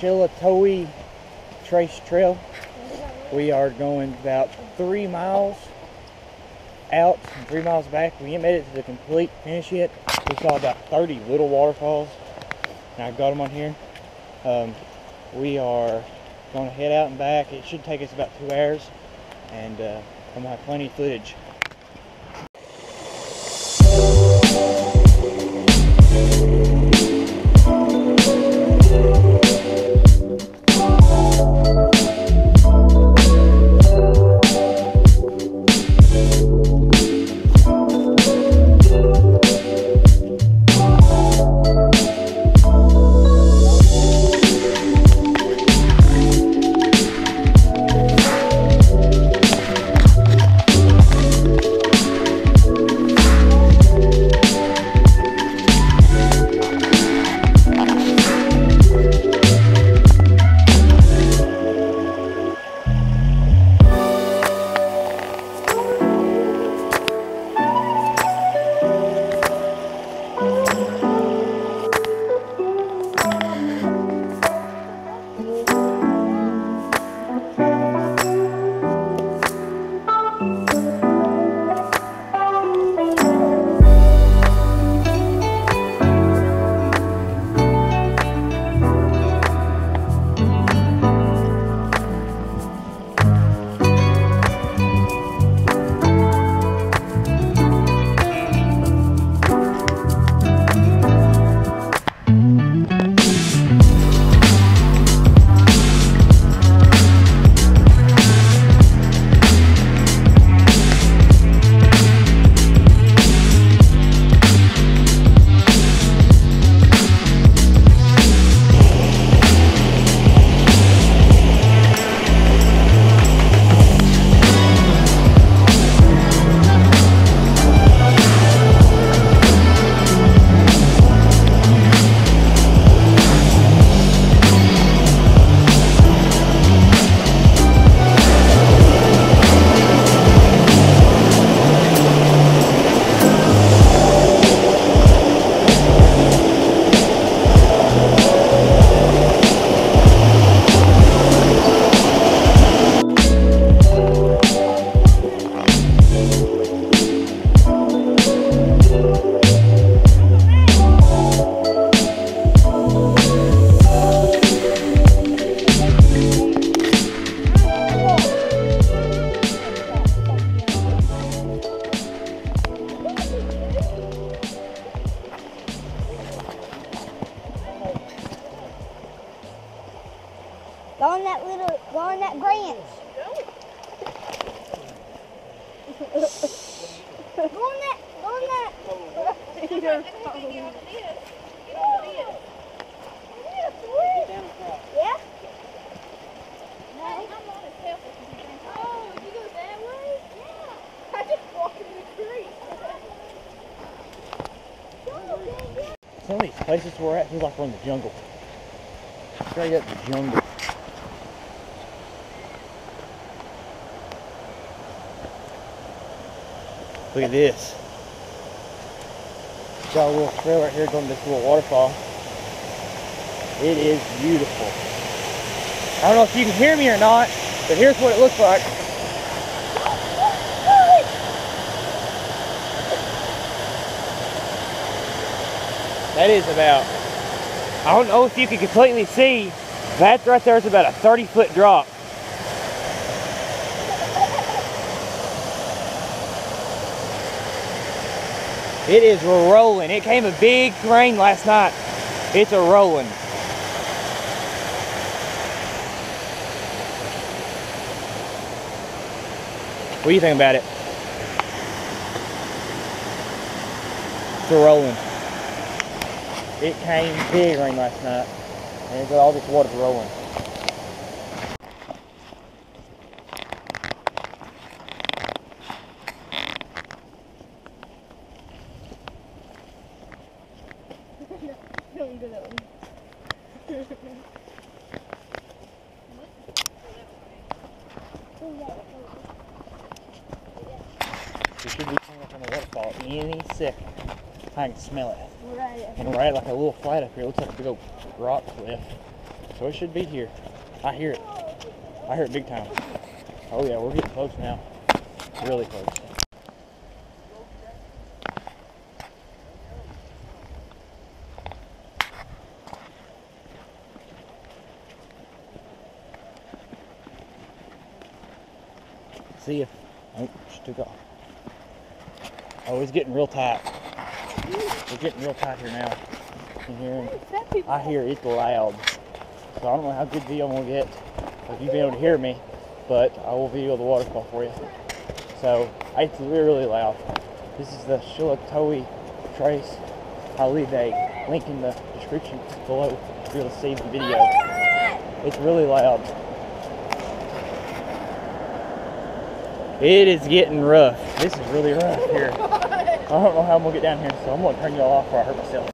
Sheltowee Trace Trail. We are going about three miles out three miles back. We made it to the complete finish yet. We saw about 30 little waterfalls, and I got them on here. Um, we are going to head out and back. It should take us about two hours, and uh, I'm gonna have plenty of footage. Some of these places we're at feel like we're in the jungle. Straight up the jungle. Look at this. Got a little trail right here going to this little waterfall. It is beautiful. I don't know if you can hear me or not, but here's what it looks like. That is about, I don't know if you can completely see, that right there is about a 30 foot drop. It is rolling. It came a big rain last night. It's a rolling. What do you think about it? It's a rolling. It came big rain last night, and all this water's rolling. Don't do that one. We should be coming up on the waterfall any second. I can smell it. Right. And we're like a little flat up here. It looks like a big old rock cliff. So it should be here. I hear it. I hear it big time. Oh yeah, we're getting close now. Really close. See ya. Oh, she took off. Oh, it's getting real tight. We're getting real tight here now. You hear. I hear it's loud. So I don't know how good video I'm gonna get if you've been able to hear me, but I will video the waterfall for you. So it's really, really loud. This is the Sheltowee Trace. I'll leave a link in the description below if you're able to see the video. It's really loud. It is getting rough. This is really rough here. I don't know how I'm gonna get down here, so I'm gonna turn y'all off before I hurt myself.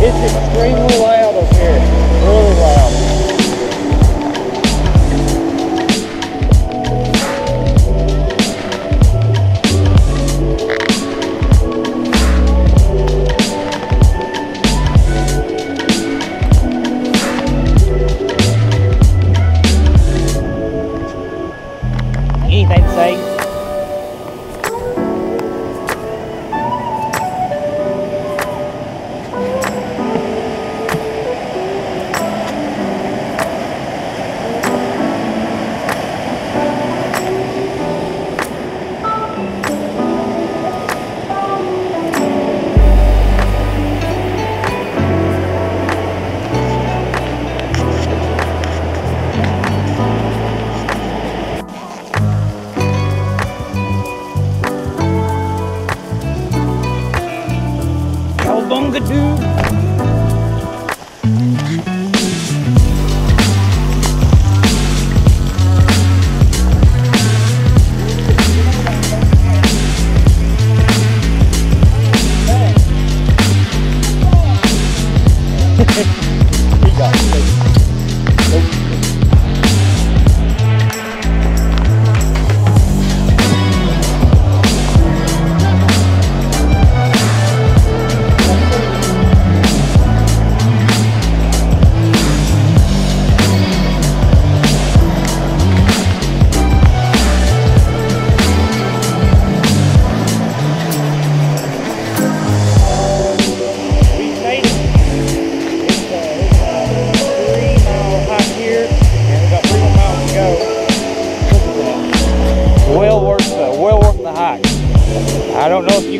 It's extremely Anything to say?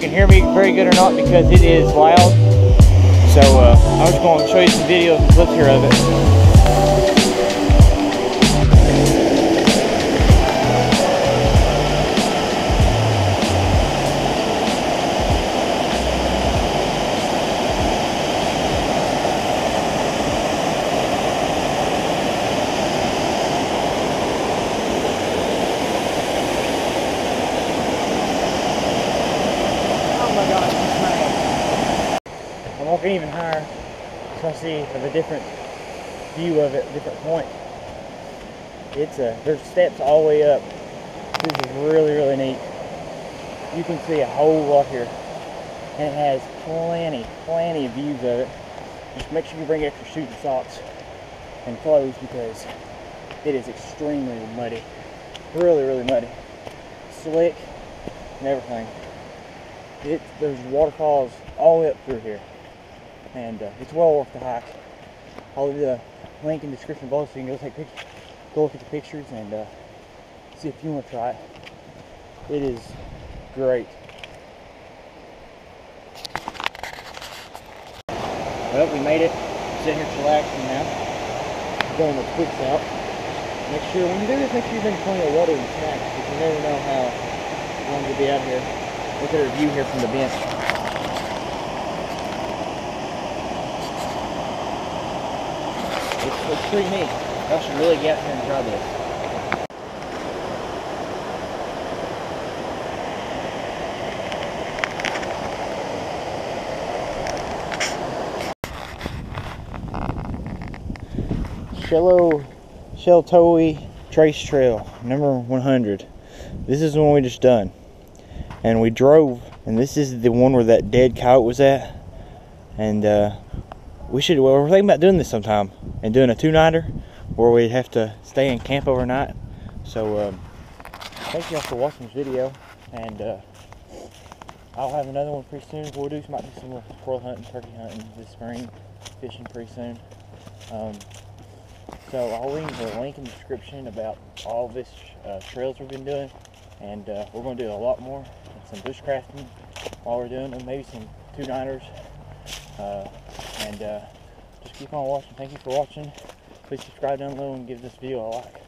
Can hear me very good or not because it is loud. So uh, I was going to show you some videos and clips here of it. Walking even higher so I see of a different view of it, different point. It's a, there's steps all the way up. This is really, really neat. You can see a whole lot here. And it has plenty, plenty of views of it. Just make sure you bring extra shooting socks and clothes because it is extremely muddy. Really, really muddy. Slick and everything it there's waterfalls all the way up through here and uh, it's well worth the hike i'll leave the link in the description below so you can go take pictures go look at the pictures and uh, see if you want to try. It it is great. Well we made it. Sitting here chillaxing now. Going with quicks out. Make sure when you do this make sure you bring plenty of water and snacks because you never know how long you'll be out here. Look at our view here from the bench. It's, it's pretty neat. Y'all should really get here and try this. Shello Sheltowee Trace Trail number 100. This is the one we just done. And we drove, and this is the one where that dead coyote was at. And uh, we should, well, we're thinking about doing this sometime and doing a two nighter where we'd have to stay in camp overnight. So, um, thank y'all for watching this video. And uh, I'll have another one pretty soon. We'll do might do some more squirrel hunting, turkey hunting this spring, fishing pretty soon. Um, so I'll leave a link in the description about all this uh, trails we've been doing, and uh, we're going to do a lot more, some bushcrafting while we're doing them, maybe some two nighters, uh, and uh, just keep on watching. Thank you for watching. Please subscribe down below and give this video a like.